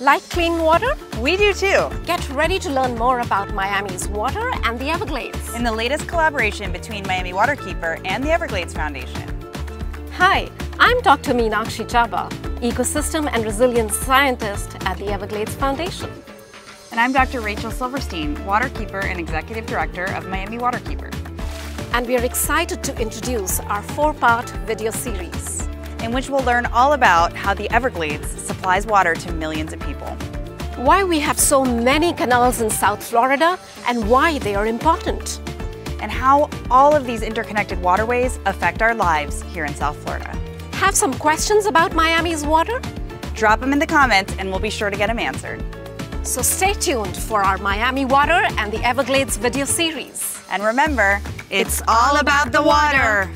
Like clean water? We do too. Get ready to learn more about Miami's water and the Everglades. In the latest collaboration between Miami Waterkeeper and the Everglades Foundation. Hi, I'm Dr. Meenakshi Chabba, Ecosystem and Resilience Scientist at the Everglades Foundation. And I'm Dr. Rachel Silverstein, Waterkeeper and Executive Director of Miami Waterkeeper. And we are excited to introduce our four-part video series in which we'll learn all about how the Everglades supplies water to millions of people. Why we have so many canals in South Florida and why they are important. And how all of these interconnected waterways affect our lives here in South Florida. Have some questions about Miami's water? Drop them in the comments and we'll be sure to get them answered. So stay tuned for our Miami Water and the Everglades video series. And remember, it's all about the water.